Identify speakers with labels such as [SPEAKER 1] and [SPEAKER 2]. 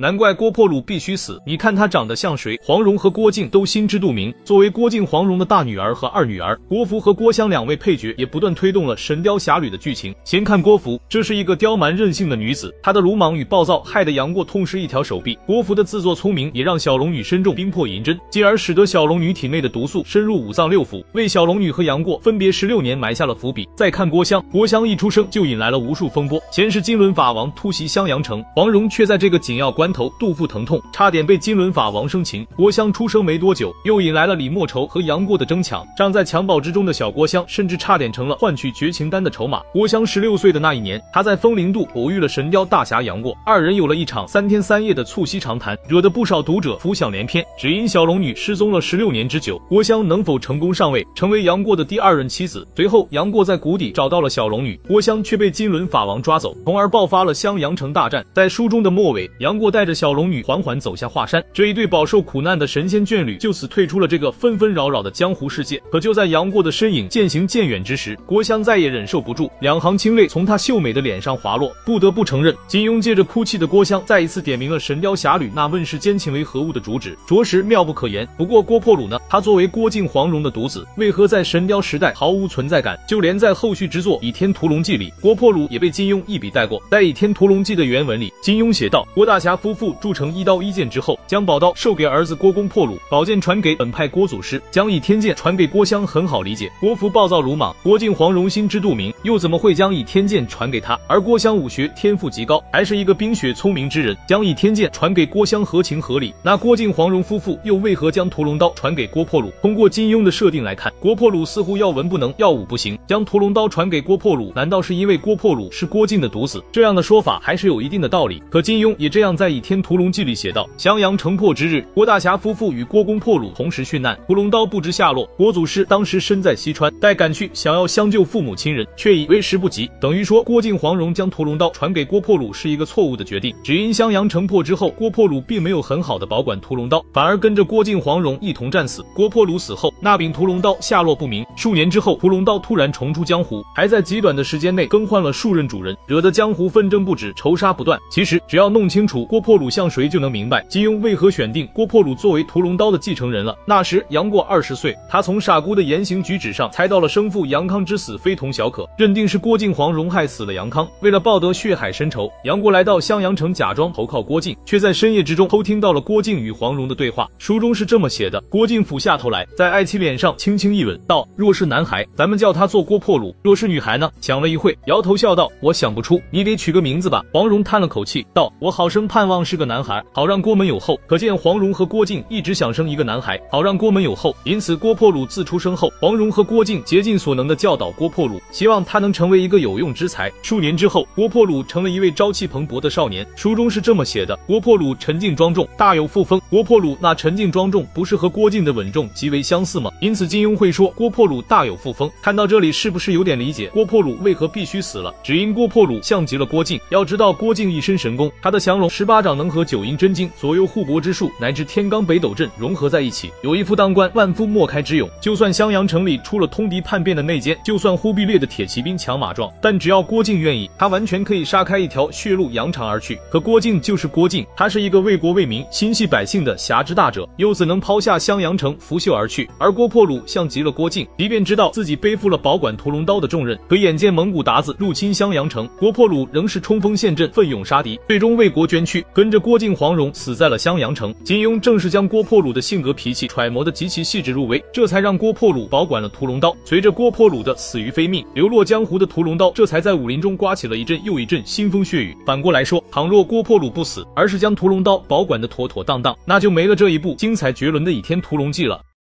[SPEAKER 1] 难怪郭破虏必须死。你看他长得像谁？黄蓉和郭靖都心知肚明。作为郭靖、黄蓉的大女儿和二女儿，郭芙和郭襄两位配角也不断推动了《神雕侠侣》的剧情。先看郭芙，这是一个刁蛮任性的女子，她的鲁莽与暴躁害得杨过痛失一条手臂。郭芙的自作聪明也让小龙女身中冰魄银针，进而使得小龙女体内的毒素深入五脏六腑，为小龙女和杨过分别十六年埋下了伏笔。再看郭襄，郭襄一出生就引来了无数风波。先是金轮法王突袭襄阳城，黄蓉却在这个紧要关头肚腹疼痛，差点被金轮法王生擒。郭襄出生没多久，又引来了李莫愁和杨过的争抢。站在襁褓之中的小郭襄，甚至差点成了换取绝情丹的筹码。郭襄十六岁的那一年，她在风陵渡偶遇了神雕大侠杨过，二人有了一场三天三夜的促膝长谈，惹得不少读者浮想联翩。只因小龙女失踪了十六年之久，郭襄能否成功上位，成为杨过的第二任妻子？随后，杨过在谷底找到了小龙女，郭襄却被金轮法王抓走，从而爆发了襄阳城大战。在书中的末尾，杨过带带着小龙女缓缓走下华山，这一对饱受苦难的神仙眷侣就此退出了这个纷纷扰扰的江湖世界。可就在杨过的身影渐行渐远之时，郭襄再也忍受不住，两行清泪从她秀美的脸上滑落。不得不承认，金庸借着哭泣的郭襄，再一次点明了《神雕侠侣》那问世间情为何物的主旨，着实妙不可言。不过郭破虏呢？他作为郭靖、黄蓉的独子，为何在神雕时代毫无存在感？就连在后续之作《倚天屠龙记》里，郭破虏也被金庸一笔带过。在《倚天屠龙记》的原文里，金庸写道：郭大侠夫夫妇铸成一刀一剑之后，将宝刀授给儿子郭公破虏，宝剑传给本派郭祖师，将倚天剑传给郭襄。很好理解，郭芙暴躁鲁莽，郭靖、黄蓉心知肚明，又怎么会将倚天剑传给他？而郭襄武学天赋极高，还是一个冰雪聪明之人，将倚天剑传给郭襄合情合理。那郭靖、黄蓉夫妇又为何将屠龙刀传给郭破虏？通过金庸的设定来看，郭破虏似乎要文不能，要武不行，将屠龙刀传给郭破虏，难道是因为郭破虏是郭靖的独子？这样的说法还是有一定的道理。可金庸也这样在《倚天屠龙记》里写道：襄阳城破之日，郭大侠夫妇与郭公破虏同时殉难，屠龙刀不知下落。郭祖师当时身在西川，待赶去想要相救父母亲人，却已为时不及。等于说，郭靖、黄蓉将屠龙刀传给郭破虏是一个错误的决定。只因襄阳城破之后，郭破虏并没有很好的保管屠龙刀，反而跟着郭靖、黄蓉一同战死。郭破虏死后，那柄屠龙刀下落不明。数年之后，屠龙刀突然重出江湖，还在极短的时间内更换了数任主人，惹得江湖纷争不止，仇杀不断。其实，只要弄清楚郭郭破虏像谁，就能明白金庸为何选定郭破虏作为屠龙刀的继承人了。那时，杨过二十岁，他从傻姑的言行举止上猜到了生父杨康之死非同小可，认定是郭靖、黄蓉害死了杨康。为了报得血海深仇，杨过来到襄阳城假装投靠郭靖，却在深夜之中偷听到了郭靖与黄蓉的对话。书中是这么写的：郭靖俯下头来，在爱妻脸上轻轻一吻，道：“若是男孩，咱们叫他做郭破虏；若是女孩呢？”想了一会，摇头笑道：“我想不出，你给取个名字吧。”黄蓉叹了口气，道：“我好生盼望是个男孩，好让郭门有后。”可见黄蓉和郭靖一直想生一个男孩，好让郭门有后。因此，郭破虏自出生后，黄蓉和郭靖竭尽所能的教导郭破虏，希望他能成为一个有用之才。数年之后，郭破虏成了一位朝气蓬勃的少年。书中是这么写的：郭破虏沉静庄重，大有富风。郭破虏那沉静庄重，不是和郭靖的稳重极为相似吗？因此，金庸会说郭破虏大有富风。看到这里，是不是有点理解郭破虏为何必须死了？只因郭破虏像极了郭靖。要知道，郭靖一身神功，他的降龙十八掌能和九阴真经、左右互搏之术，乃至天罡北斗阵融合在一起，有一夫当关万夫莫开之勇。就算襄阳城里出了通敌叛变的内奸，就算忽必烈的铁骑兵强马壮，但只要郭靖愿意，他完全可以杀开一条血路，扬长而去。可郭靖就是郭靖，他是一个为国为民、心系百姓的侠之大者，又怎能抛下襄阳城拂袖而去？而郭破虏像极了郭靖，即便知道自己背负了保管屠龙刀的重任，可眼见蒙古鞑子入侵襄阳城，郭破虏仍是冲锋陷阵，奋勇杀敌，最终为国捐躯，跟着郭靖、黄蓉死在了襄阳城。金庸正是将郭破虏的性格脾气揣摩得极其细致入微，这才让郭破虏保管了屠龙刀。随着郭破虏的死于非命，流落江湖的屠龙刀这才在武林中刮起了一阵又一阵腥风血雨。反过来说，倘若郭破虏不死，而是将屠龙刀保管得妥妥当当，那就没了这一部精彩绝伦的《倚天屠龙记》了。